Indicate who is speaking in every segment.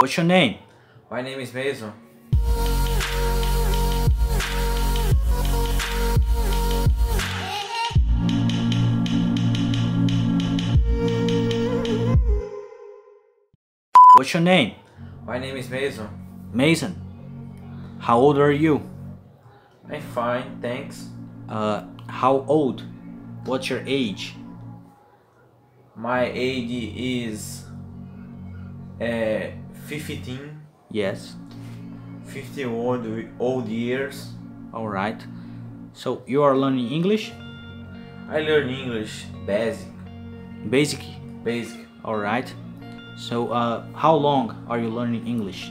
Speaker 1: What's your name?
Speaker 2: My name is Maison.
Speaker 1: What's your name?
Speaker 2: My name is Maison.
Speaker 1: Maison. How old are you?
Speaker 2: I'm fine, thanks.
Speaker 1: Uh, how old? What's your age?
Speaker 2: My age is uh, 15,
Speaker 1: Yes.
Speaker 2: 50 old, old years.
Speaker 1: Alright. So you are learning English?
Speaker 2: I learn English basic,
Speaker 1: Basic.
Speaker 2: basic.
Speaker 1: Alright. So uh, how long are you learning English?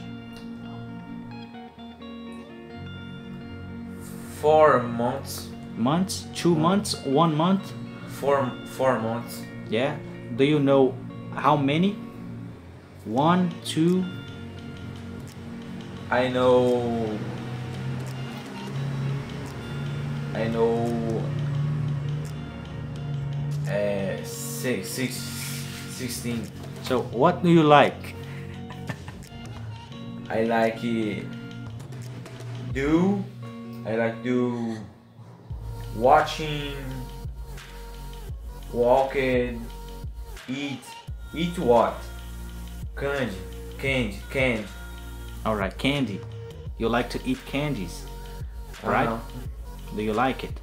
Speaker 2: Four months,
Speaker 1: Months? Two months? One month?
Speaker 2: four four months.
Speaker 1: Yeah. Do you know how many? One, two,
Speaker 2: I know. I know. Uh, six, six, 16.
Speaker 1: So what do you like?
Speaker 2: I like it. do. I like do watching, walking, eat. Eat what? Candy, candy, candy.
Speaker 1: Alright, candy. You like to eat candies, right?
Speaker 2: Uh-huh.
Speaker 1: Do you like it?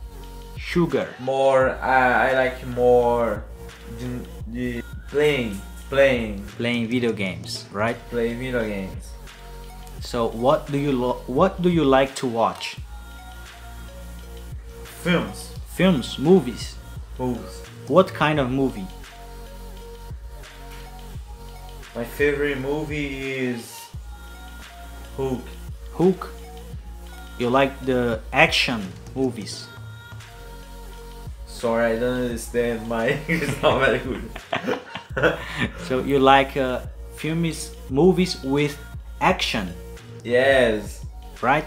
Speaker 1: Sugar.
Speaker 2: More. I I like more. The, the playing, playing,
Speaker 1: Playing video games, right?
Speaker 2: play video games.
Speaker 1: So what do you lo- what do you like to watch?
Speaker 2: Films,
Speaker 1: Films, movies.
Speaker 2: movies.
Speaker 1: What kind of movie?
Speaker 2: My favorite movie is Hook.
Speaker 1: Hook. You like the action movies.
Speaker 2: Sorry, I don't understand. My English is not very good.
Speaker 1: So you like uh, films, movies with action,
Speaker 2: yes,
Speaker 1: right?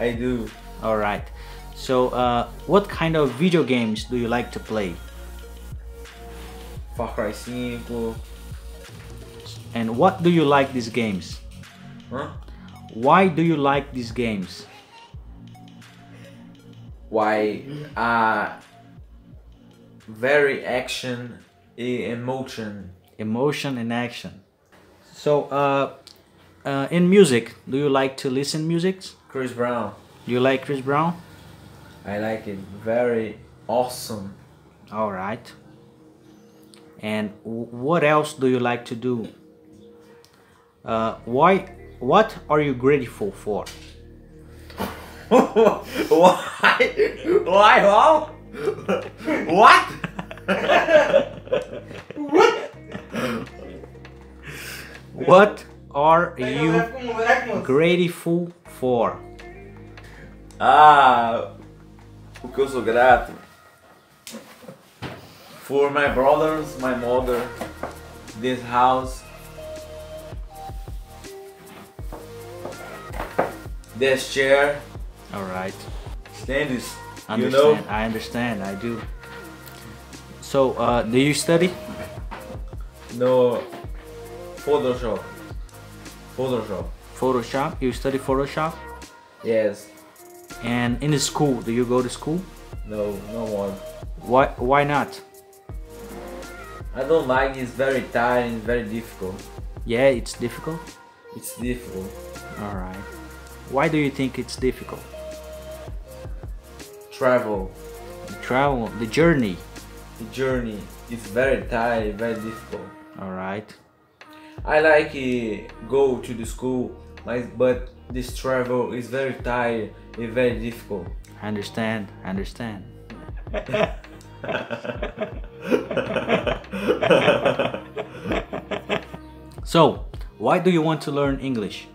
Speaker 2: I do.
Speaker 1: All right. So uh, what kind of video games do you like to play?
Speaker 2: Far Cry 5.
Speaker 1: And what do you like these games?
Speaker 2: Huh?
Speaker 1: Why do you like these games?
Speaker 2: Why? Uh, very action, emotion.
Speaker 1: Emotion and action. So uh, uh, in music, do you like to listen music?
Speaker 2: Chris Brown.
Speaker 1: Do you like Chris Brown?
Speaker 2: I like it. Very awesome.
Speaker 1: All right. And what else do you like to do? Uh, why? What are you grateful for?
Speaker 2: Why? Why? How? What?
Speaker 1: What what are you grateful for?
Speaker 2: Ah, o que eu sou grato for my brothers, my mother, this house, this chair,
Speaker 1: All right.
Speaker 2: stand this. You know,
Speaker 1: I understand. I do. So, uh, do you study?
Speaker 2: no Photoshop. Photoshop.
Speaker 1: Photoshop? You study Photoshop?
Speaker 2: Yes.
Speaker 1: And in the school, do you go to school?
Speaker 2: No, no one.
Speaker 1: Why? Why not?
Speaker 2: I don't like. It's very tiring. It's very difficult.
Speaker 1: Yeah, it's difficult.
Speaker 2: It's difficult.
Speaker 1: All right. Why do you think it's difficult?
Speaker 2: Travel.
Speaker 1: The travel, the journey.
Speaker 2: The journey is very tired, Very difficult.
Speaker 1: All right.
Speaker 2: I like uh, go to the school, but this travel is very tired and very difficult.
Speaker 1: I understand. I understand. So, why do you want to learn English?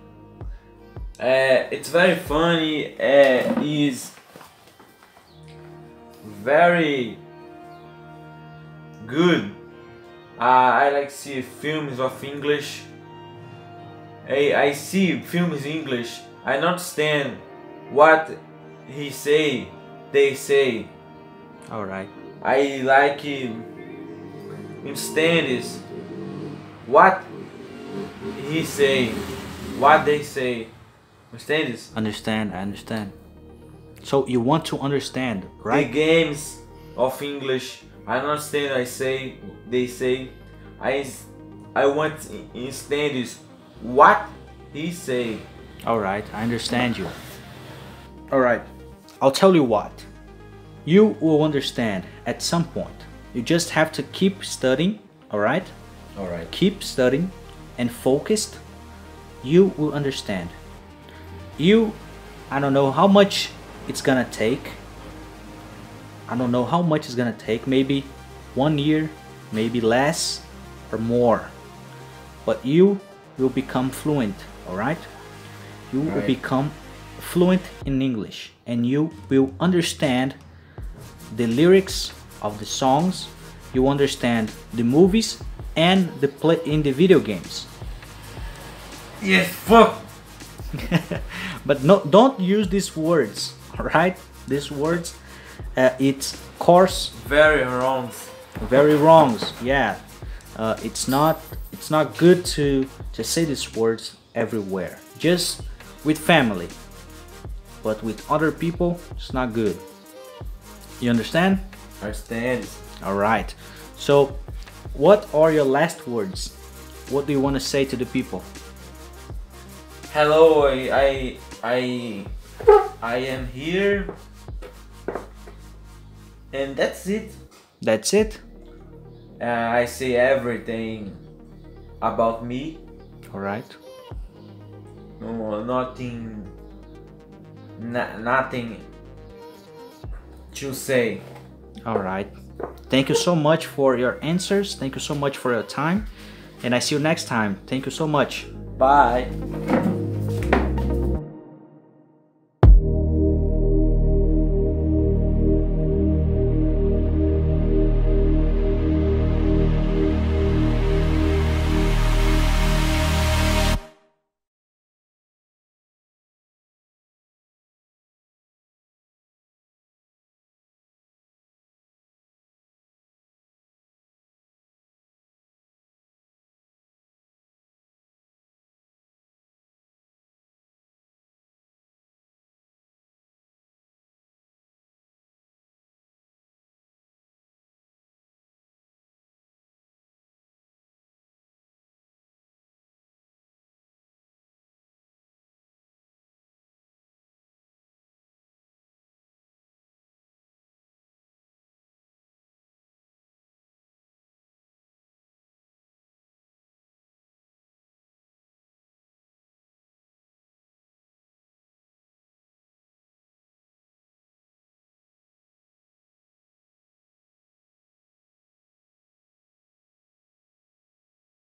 Speaker 2: Uh, it's very funny. Uh, is very good. Uh, I like see films of English. I, I see films in English. I understand what he say. They say.
Speaker 1: All right.
Speaker 2: I like understand is what he say, what they say. Understand this?
Speaker 1: Understand, I understand. So you want to understand, right?
Speaker 2: The games of English. I understand. I say they say. I I want to understand is what he say.
Speaker 1: All right, I understand you. All right, I'll tell you what. You will understand at some point. You just have to keep studying, all right?
Speaker 2: All right.
Speaker 1: Keep studying and focused. You will understand. You, I don't know how much it's gonna take. I don't know how much it's gonna take. Maybe one year, maybe less or more. But you will become fluent, all right? You will become fluent in English and you will understand the lyrics of the songs, you understand the movies and the play in the video games.
Speaker 2: Yes. Fuck.
Speaker 1: but no, don't use these words, right? These words, uh, it's coarse,
Speaker 2: Very wrong.
Speaker 1: very wrongs. Yeah, uh, it's not it's not good to to say these words everywhere. Just with family, but with other people, it's not good. You understand?
Speaker 2: Understand.
Speaker 1: All right. So, what are your last words? What do you want to say to the people?
Speaker 2: Hello. I I I I am here. And that's it.
Speaker 1: That's it.
Speaker 2: Uh, I say everything about me.
Speaker 1: All right.
Speaker 2: No, nothing. No, nothing to say.
Speaker 1: All right. Thank you so much for your answers. Thank you so much for your time. And I see you next time. Thank you so much.
Speaker 2: Bye.